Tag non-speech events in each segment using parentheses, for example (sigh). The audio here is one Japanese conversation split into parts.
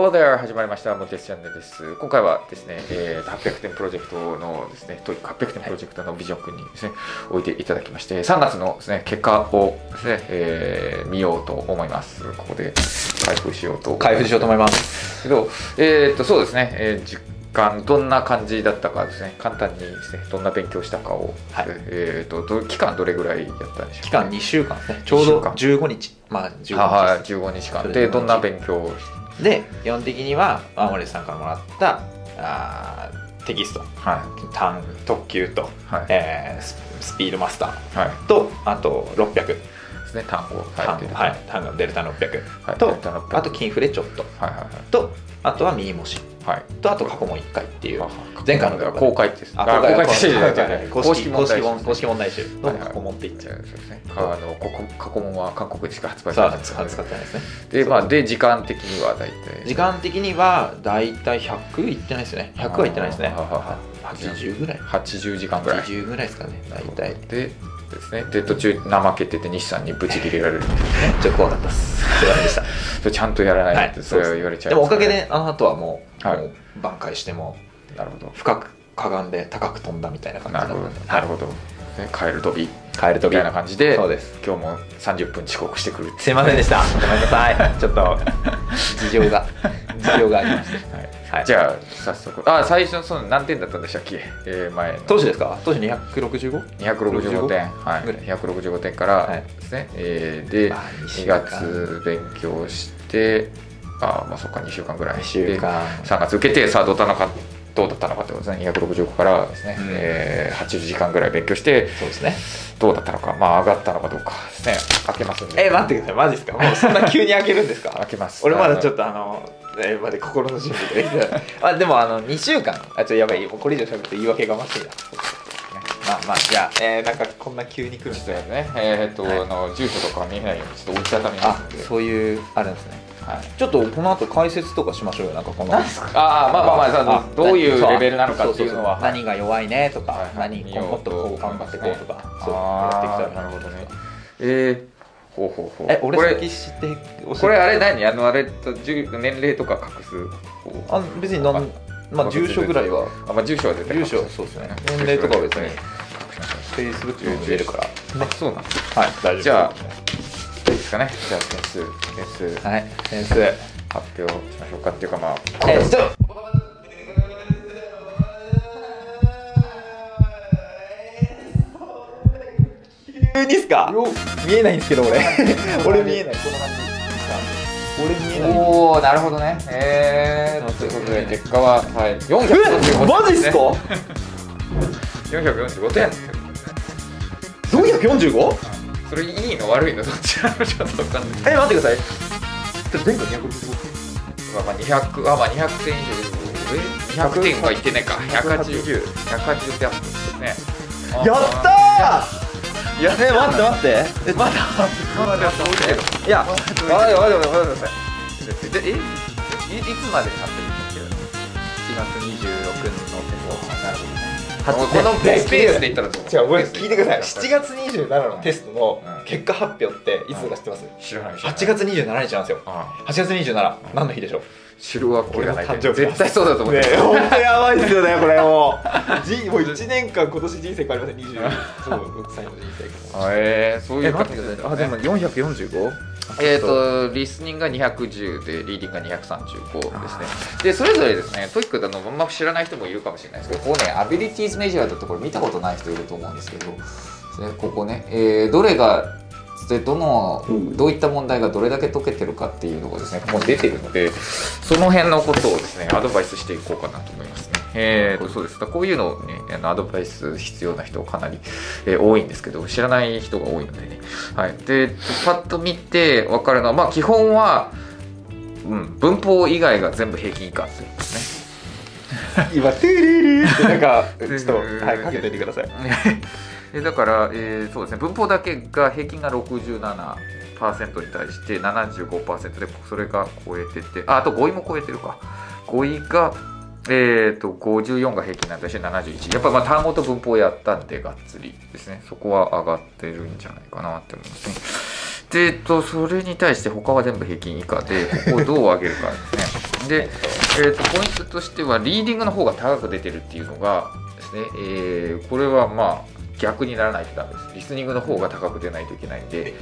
始まりました。モテスチャンネルです。今回はですね、えー、800点プロジェクトのですね、 TOEIC800点プロジェクトのビジョン君にですね、来ていただきまして、3月のですね、結果をですね、えー見ようと思います。ここで開封しようと。開封しようと思います。けど、えーっと、そうですね、えー実感、どんな感じだったかですね、簡単にですね、どんな勉強したかを、はいえーっとど、期間どれぐらいやったんでしょう期間2週間ですね。ちょうど2週15日。まあ15日はい、です15日間ででどんな勉強をで、基本的には、青森さんからもらったあーテキスト、は単特急と、いはい。えーススピードマスター。はい。と、あと600。ですね。単語はい、単がデルタ600。はい。とデルタ600あと、キンフレちょっと。はいはいと、あとは右模試。はいはい。と、あと過去も1回っていう。は前回の動画公開ですあ、公開公式式問題集公式問題集の過去問っていっちゃう。あのここ過去問は韓国でしか発売されない使ってないですね。でまあで時間的には大体。時間的にはだいたい100いってないですね。100はいってないですね。ははは。80ぐらい。80時間ぐらい。80ぐらいですかね大体。でですね。で途中怠けてて西さんにブチ切れられる (laughs) ちょっと怖かったです。すいませんでしたそれちゃんとやらないってそれ言われちゃでもおかげねであの後はもう,、はい。もう挽回してもなるほど。深くかがんで高く飛んだみたいな感じなるほど。なるほど。でカエル飛び。カエル飛び。みたいな感じでそうです。今日も30分遅刻してくるすいませんでしたごめんなさいちょっと事情が事情がありましてはい。はいじゃあ早速。あ最初のその何点だったんでしたっけ、えー前の。当時ですか？当時 265? 265点、はい、ぐらい。265点からはい。ですね、えーでまあ二週2間月勉強してあまあそっか2週間ぐらい。2週間。で3月受けてさあどうたのかどうだったのかってことですね。265からですね、うん。えー80時間ぐらい勉強してそうですね。どうだったのか。まあ上がったのかどうかですね。開けますんで。え待ってください。マジですか？もうそんな急に開けるんですか？開けます。俺まだちょっととあの、えー、まで心の準備がで。きてないあでもあの2週間。あちょっとやばい。もうこれ以上喋って言い訳がましいな。まあまあじゃあ、えー、なんかこんな急に来るんですちょっとね。えーっと、はい。あの住所とか見えないようにちょっと折りたたみまあすんで。そういうあるんですねはい。ちょっとこの後解説とかしましょうよなんかこの。ああまあまあまあどういうレベルなのかっていうのは。何が弱いねとか、はいはい。何もっとこう頑張ってこうとか、そうあやっていきたら。ーなるほどね。えー、ほうほうほう。え俺先知ってこれあれ何？あのあれ年齢とか隠す？あ別になんあまあ住所ぐらいは。あ、まあ、住所は絶対住所そうですね。ね年齢とかは別に。隠しましょフェイスブックにも出るからうあそうなんですはい。大丈夫。じゃいいですかね。じゃあ点数点数。はい先生発表しましょうかっていうかまあえー、ちょ急にっすか？見えないんですけど俺。(laughs) 俺見えない。この感じ。俺見えない。おおなるほどね。えー、ということで結果は、はい、445えマジっすか？445点。445? それいいの悪いのどっちなの？ちょっと分かんない。え待ってください。ちょっと前回265まあまあ200あまあ200点以上え200点はいってないか。180 180点アップですね。やったー！やえ待って待って。えまだまだやったいや待って待って待って。待って待ってでえいいつまで経ってるんだっ4月26日のけなるほどね。はこのペースペースでいったらどう違うこれ聞いてください。7月27のテストのうん。結果発表っていつだか知ってます？知らない知らない。8月27日なんですよ。あ8月27何の日でしょう？知るわけが誕生日絶対そうだと思ってね本当やばいですよねこれも。うじもう1年間今年人生変わりません。26歳の人生あえー、そういう形くであでも 445? えー、とリスニングが210でリーディングが235ですね。でそれぞれですね TOEICあのあんま知らない人もいるかもしれないですけどここね Abilities Measured とこれ見たことない人いると思うんですけどここね、えーどれがでどのどういった問題がどれだけ解けてるかっていうのがですねここに出てるのでその辺のことをですねアドバイスしていこうかなと思いますね。えー、とそうです。こういうのをねあのアドバイス必要な人かなり、えー多いんですけど知らない人が多いのでね、はい、でパッと見て分かるのはまあ基本は、うん、文法以外が全部平均以下っていうことですね。今トゥルルってなんか (laughs) ちょっとはいかけておいてください (laughs) (laughs) えだから、えーそうですね文法だけが平均が67%に対して75%でそれが超えててああと語彙も超えてるか。語彙がえー、と54が平均なんでし71やっぱまあ単語と文法やったんでがっつりですね。そこは上がってるんじゃないかなって思いますね。で、えっと、それに対して他は全部平均以下でここをどう上げるかですね。で、えー、とポイントとしてはリーディングの方が高く出てるっていうのがですね、えーこれはまあ逆にならないとダメです。リスニングの方が高く出ないといけないんで。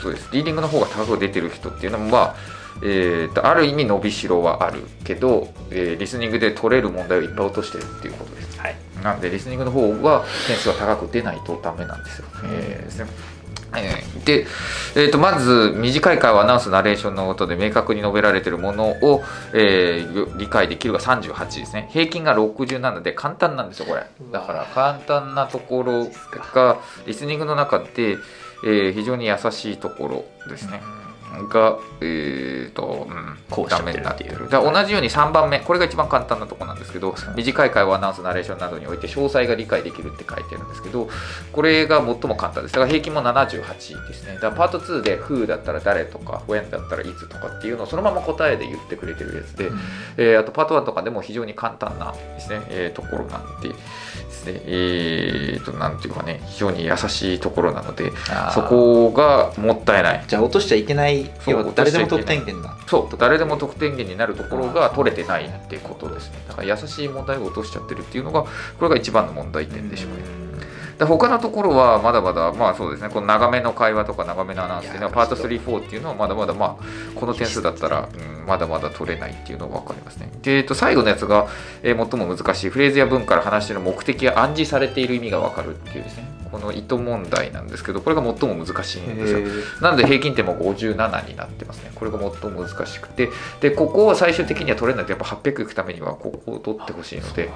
そうですリーディングの方が高く出てる人っていうのもまあえー、とある意味伸びしろはあるけど、えーリスニングで取れる問題をいっぱい落としてるっていうことです。はい。なんでリスニングの方が点数が高く出ないとダメなんですよ。えーですねえーで、えーとまず短い会話アナウンスナレーションの音で明確に述べられているものを、えー理解できるが38ですね。平均が60なので簡単なんですよこれ。だから簡単なところがリスニングの中で、えー非常に優しいところですね、が、えーとうん、こうダメになって同じように3番目。これが一番簡単なところなんですけど短い会話アナウンスナレーションなどにおいて詳細が理解できるって書いてあるんですけどこれが最も簡単です。だから平均も78ですね。だからパート2で Who だったら誰とか When だったらいつとかっていうのをそのまま答えで言ってくれてるやつで、えーあとパート1とかでも非常に簡単なですね、えーところなんでですね。えーとなんていうかね非常に優しいところなのでそこがもったいない。じゃあ落としちゃいけない要は誰でも得点源だ。そう誰でも得点源になるところが取れてないってことですね。だから優しい問題を落としちゃってるっていうのがこれが一番の問題点でしょうねで他のところはまだまだまあそうですね。この長めの会話とか長めのアナウンスっていうのはパート3、4っていうのはまだまだまあこの点数だったら、うん、まだまだ取れないっていうのが分かりますね。で、えっと、最後のやつが、えー最も難しいフレーズや文から話している目的が暗示されている意味が分かるっていうですね。この意図問題なんですけどこれが最も難しいんですよ。なので平均点も57になってますね。これが最も難しくて、で、ここを最終的には取れないと、やっぱ800いくためにはここを取ってほしいので、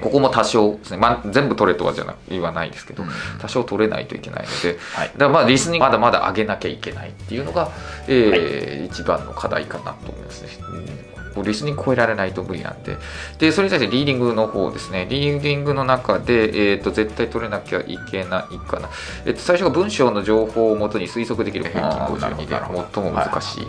ここも多少ですね、まあ、全部取れとはじゃな言わないですけど、多少取れないといけないので、はいだからまあリスニングまだまだ上げなきゃいけないっていうのが、えー一番の課題かなと思いますね。うんリスニング超えられないと無理なんで。で、それに対してリーディングの方ですね。リーディングの中で、えっ、と、絶対取れなきゃいけないかな。えっ、と、最初が文章の情報をもとに推測できる平均あーなるほ52どなるほどで最も難しい。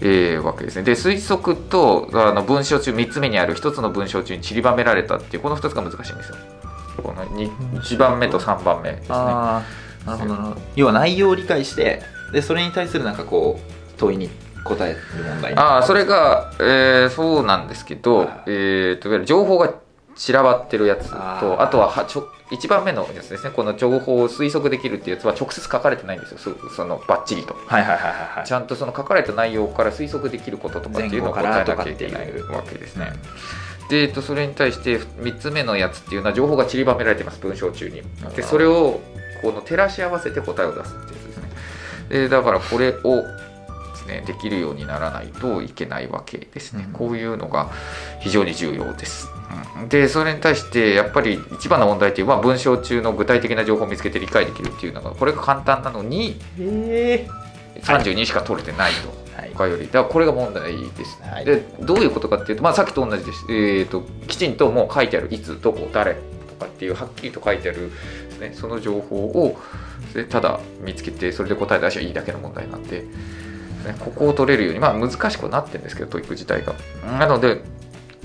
えーわけですね。で推測とあの文章中3つ目にある1つの文章中に散りばめられたっていうこの2つが難しいんですよ。この1番目と3番目ですね。なるほどなるほど。要は内容を理解してでそれに対するなんかこう問いに答える問題ああそれが、えーそうなんですけど、はい。えー、といわゆる情報が散らばってるやつとあとははちょ1番目のやつですね。この情報を推測できるっていうやつは直接書かれてないんですよ。そそのバッチリと。はいはいはいはいはい。ちゃんとその書かれた内容から推測できることとかっていうのを答えなきゃいけないわけですね。で、えっと、それに対して3つ目のやつっていうのは情報が散りばめられています文章中に。でそれをこの照らし合わせて答えを出すってやつですね。でだからこれをねできるようにならないといけないわけですね。うん。こういうのが非常に重要です。うん。でそれに対してやっぱり一番の問題っていうのは文章中の具体的な情報を見つけて理解できるっていうのがこれが簡単なのにへえ。32しか取れてないと。はい。他よりだからこれが問題ですね、はい。でどういうことかっていうと、まあ、さっきと同じです、えー、ときちんともう書いてあるいつどこ誰とかっていうはっきりと書いてあるね、その情報をでただ見つけてそれで答え出しゃいいだけの問題なんで、ね、ここを取れるようにまあ難しくはなってるんですけど TOEIC自体がなので、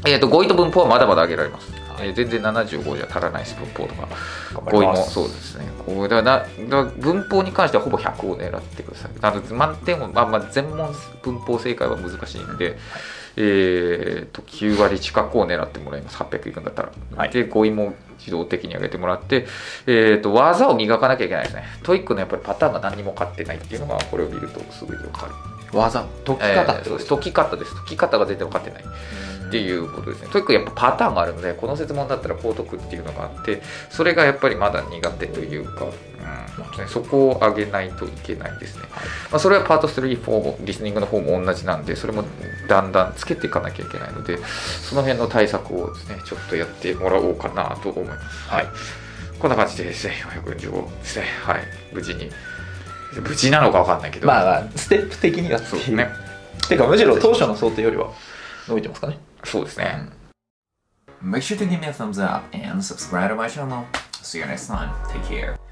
えー、と語彙と文法はまだまだ上げられます、えー全然75じゃ足らないです文法とか語彙もそうですね。こうだから文法に関してはほぼ100を狙ってください。あの満点を、まあ、まあ全問文法正解は難しいんで、えー、と9割近くを狙ってもらいます。800いくんだったら。はいで、語彙も自動的に上げてもらって、えー、と技を磨かなきゃいけないですね。 TOEICのやっぱりパターンが何にも分かってないっていうのが、これを見るとすぐに分かる。技解き方えーってことです解き方です。解き方が全然分かってない。っていうことですね。 TOEICやっぱパターンがあるので、この設問だったらこう解くっていうのがあって、それがやっぱりまだ苦手というか、うん、そこを上げないといけないですね。まあ、それはパート3、4も、リスニングの方も同じなんで、それもだんだんつけていかなきゃいけないので、その辺の対策をですね、ちょっとやってもらおうかなと思います。はい。こんな感じでですね、445ですね、はい、無事に。無事なのか分かんないけど、まあまあステップ的にはっていうそうですね。てかむしろ当初の想定よりは伸びてますかねそうですね。Make sure to give me a thumbs up and subscribe to my channel. See you next time. Take care.